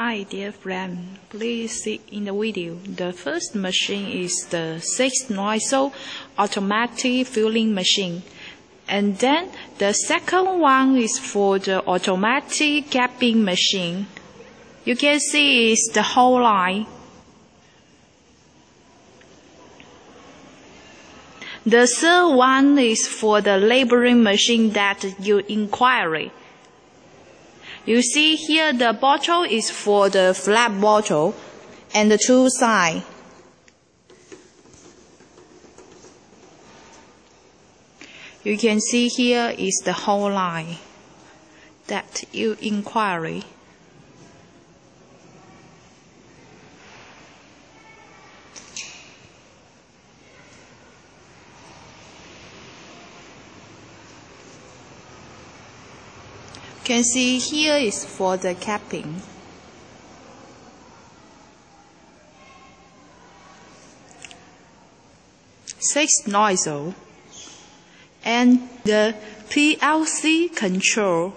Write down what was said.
Hi, dear friend. Please see in the video. The first machine is the six nozzle automatic filling machine. And then the second one is for the automatic capping machine. You can see it's the whole line. The third one is for the labeling machine that you inquiry. You see here the bottle is for the flat bottle and the two side. You can see here is the whole line that you inquiry. Can see here is for the capping. Six nozzle and the PLC control